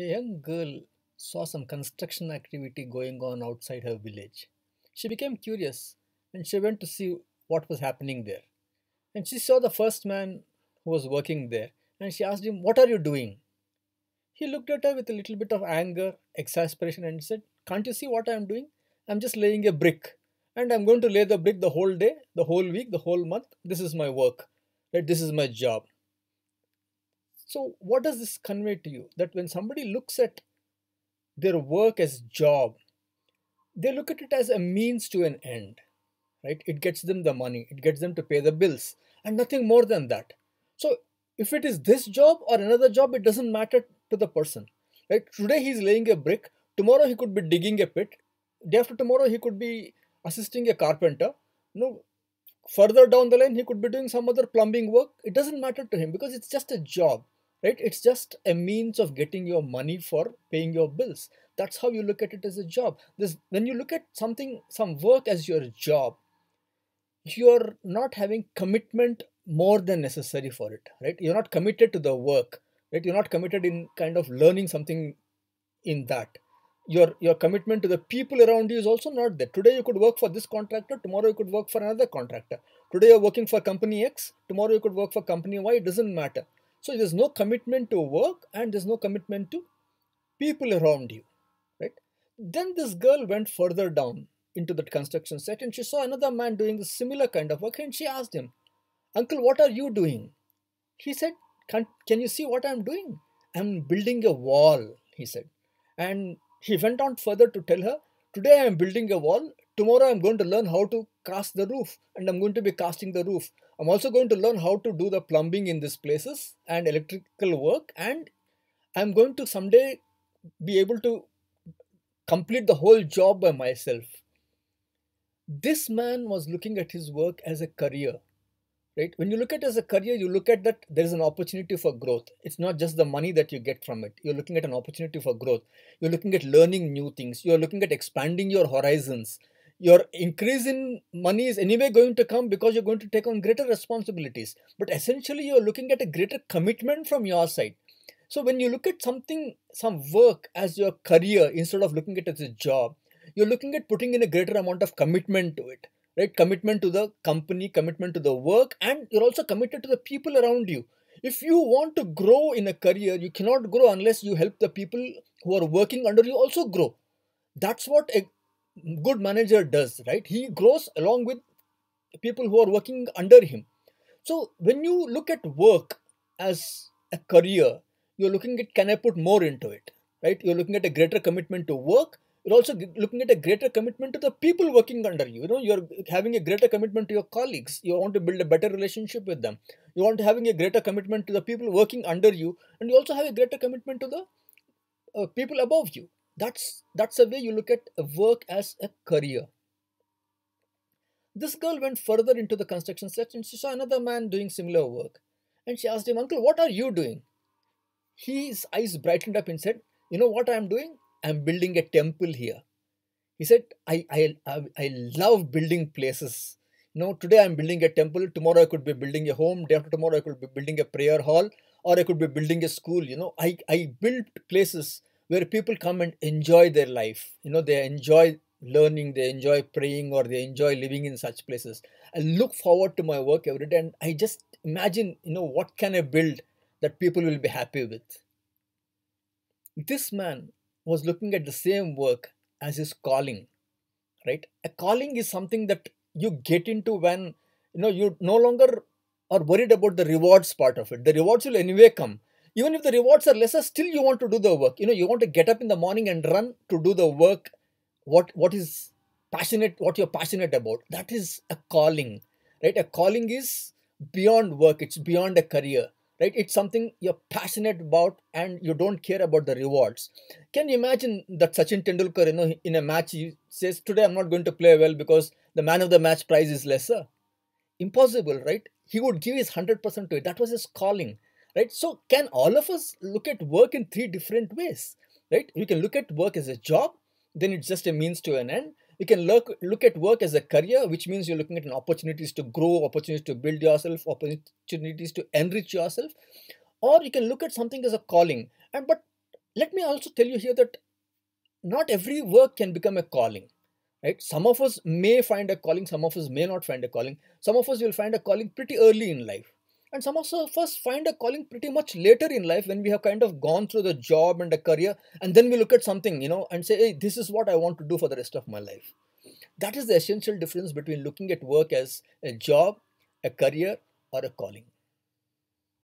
A young girl saw some construction activity going on outside her village. She became curious and she went to see what was happening there. And she saw the first man who was working there and she asked him, What are you doing? He looked at her with a little bit of anger, exasperation, and said, Can't you see what I am doing? I'm just laying a brick. And I'm going to lay the brick the whole day, the whole week, the whole month. This is my work. Right? This is my job. So, what does this convey to you? That when somebody looks at their work as job, they look at it as a means to an end, right? It gets them the money, it gets them to pay the bills, and nothing more than that. So, if it is this job or another job, it doesn't matter to the person, right? Today he's laying a brick, tomorrow he could be digging a pit, day after tomorrow he could be assisting a carpenter. No, further down the line he could be doing some other plumbing work. It doesn't matter to him because it's just a job right? It's just a means of getting your money for paying your bills. That's how you look at it as a job. This when you look at something some work as your job you're not having commitment more than necessary for it right? You're not committed to the work right? You're not committed in kind of learning something in that. Your your commitment to the people around you is also not there. Today you could work for this contractor tomorrow you could work for another contractor. Today you're working for company x tomorrow you could work for company y it doesn't matter so there's no commitment to work and there's no commitment to people around you, right? Then this girl went further down into that construction site and she saw another man doing the similar kind of work and she asked him, Uncle, what are you doing? He said, Can, can you see what I'm doing? I'm building a wall, he said. And he went on further to tell her, Today I'm building a wall. Tomorrow I'm going to learn how to cast the roof and I'm going to be casting the roof. I'm also going to learn how to do the plumbing in these places and electrical work and I'm going to someday be able to complete the whole job by myself. This man was looking at his work as a career. Right? When you look at as a career, you look at that there is an opportunity for growth. It's not just the money that you get from it. You're looking at an opportunity for growth. You're looking at learning new things. You're looking at expanding your horizons your increase in money is anyway going to come because you're going to take on greater responsibilities. But essentially you're looking at a greater commitment from your side. So when you look at something some work as your career instead of looking at it as a job you're looking at putting in a greater amount of commitment to it right? Commitment to the company commitment to the work and you're also committed to the people around you. If you want to grow in a career you cannot grow unless you help the people who are working under you also grow. That's what a good manager does, right? He grows along with people who are working under him. So when you look at work as a career, you're looking at can I put more into it, right? You're looking at a greater commitment to work. You're also looking at a greater commitment to the people working under you. You know, you're having a greater commitment to your colleagues. You want to build a better relationship with them. You want having a greater commitment to the people working under you, and you also have a greater commitment to the uh, people above you that's that's a way you look at work as a career. This girl went further into the construction site and she saw another man doing similar work. And she asked him uncle what are you doing? His eyes brightened up and said you know what i'm doing? I'm building a temple here. He said i i i, love building places. You know today i'm building a temple. Tomorrow i could be building a home. Day after tomorrow i could be building a prayer hall or i could be building a school. You know i i build places where people come and enjoy their life. You know, they enjoy learning, they enjoy praying, or they enjoy living in such places. I look forward to my work every day, and I just imagine, you know, what can I build that people will be happy with. This man was looking at the same work as his calling, right? A calling is something that you get into when you know you no longer are worried about the rewards part of it. The rewards will anyway come even if the rewards are lesser still you want to do the work. You know you want to get up in the morning and run to do the work. What what is passionate what you're passionate about. That is a calling right? A calling is beyond work. It's beyond a career right? It's something you're passionate about and you don't care about the rewards. Can you imagine that sachin tendulkar you know in a match he says today i'm not going to play well because the man of the match prize is lesser. Impossible right? He would give his 100% to it. That was his calling right? So can all of us look at work in three different ways right? We can look at work as a job then it's just a means to an end. You can look look at work as a career which means you're looking at an opportunities to grow opportunities to build yourself opportunities to enrich yourself. Or you can look at something as a calling. And but let me also tell you here that not every work can become a calling right? Some of us may find a calling some of us may not find a calling. Some of us will find a calling pretty early in life and some of us find a calling pretty much later in life when we have kind of gone through the job and a career and then we look at something you know and say hey this is what i want to do for the rest of my life. That is the essential difference between looking at work as a job a career or a calling